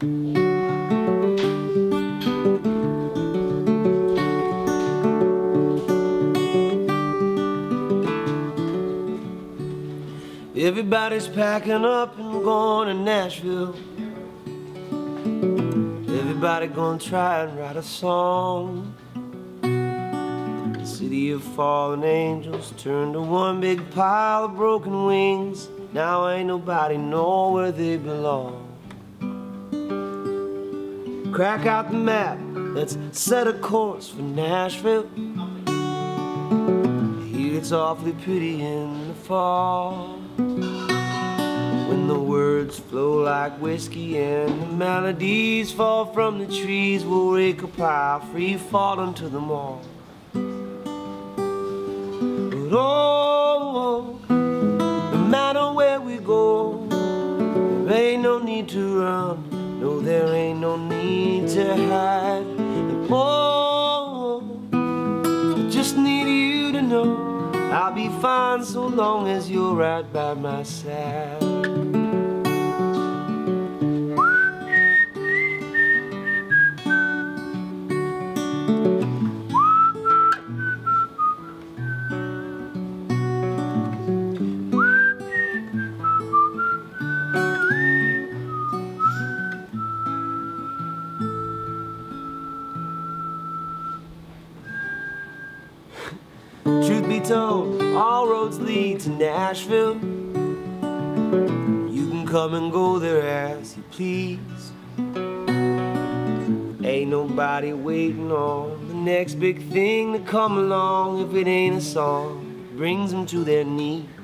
Everybody's packing up and going to Nashville. Everybody gonna try and write a song. The city of fallen angels turned to one big pile of broken wings. Now ain't nobody know where they belong. Crack out the map, let's set a course for Nashville. It's awfully pretty in the fall. When the words flow like whiskey and the melodies fall from the trees, we'll rake a pile free falling to them all. But oh, oh, no matter where we go, there ain't no need to run. There ain't no need to hide. And oh, I just need you to know. I'll be fine so long as you're right by my side. Truth be told, all roads lead to Nashville. You can come and go there as you please. Ain't nobody waiting on the next big thing to come along if it ain't a song brings them to their knees.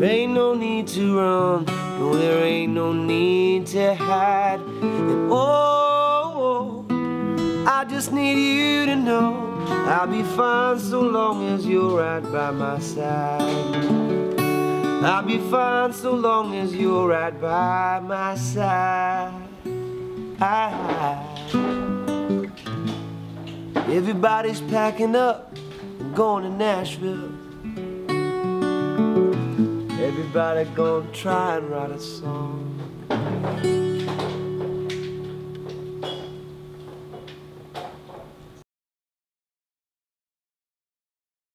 There ain't no need to run. No, there ain't no need to hide. And oh, I just need you to know I'll be fine so long as you're right by my side. I'll be fine so long as you're right by my side. Everybody's packing up going to Nashville. Everybody gonna try and write a song.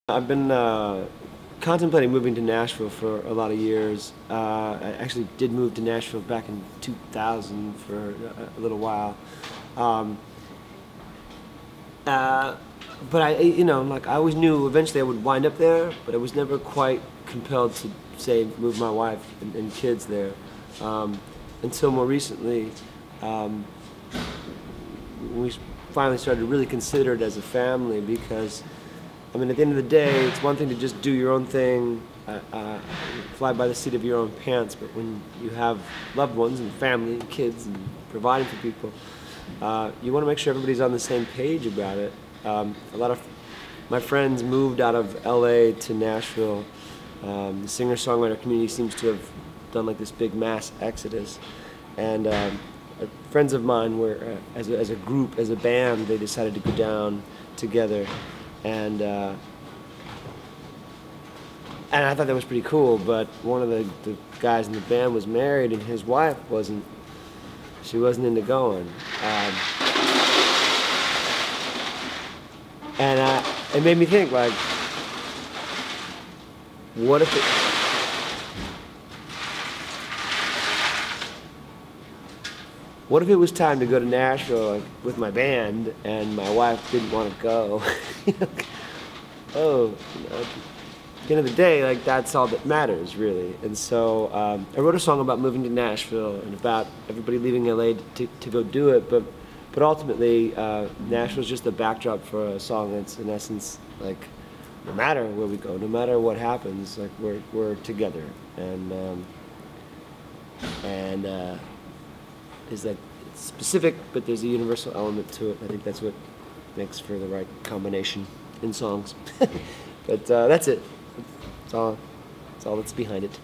I've been uh, contemplating moving to Nashville for a lot of years. Uh, I actually did move to Nashville back in 2000 for a, little while. Um, uh, but I, you know, like I always knew eventually I would wind up there, but I was never quite compelled to say move my wife and, and kids there um, until more recently. Um, we finally started to really consider it as a family because, I mean, at the end of the day, it's one thing to just do your own thing, uh, uh, fly by the seat of your own pants, but when you have loved ones and family and kids and providing for people, uh, you want to make sure everybody's on the same page about it. Um, a lot of my friends moved out of LA to Nashville. Um, the singer-songwriter community seems to have done like this big mass exodus, and um, uh, friends of mine were, uh, as, a, as a group, as a band, they decided to go down together, and uh, and I thought that was pretty cool. But one of the, the guys in the band was married, and his wife wasn't. She wasn't into going. Um, and it made me think, like, what if it, what if it was time to go to Nashville like, with my band and my wife didn't want to go? oh, at the end of the day, like that's all that matters, really. And so um, I wrote a song about moving to Nashville and about everybody leaving LA to, to go do it. But but ultimately, uh, Nashville's just the backdrop for a song that's in essence like no matter where we go, no matter what happens, like we're we're together. And um, and uh, is that specific, but there's a universal element to it. I think that's what makes for the right combination in songs. but uh, that's it. That's all. That's all that's behind it.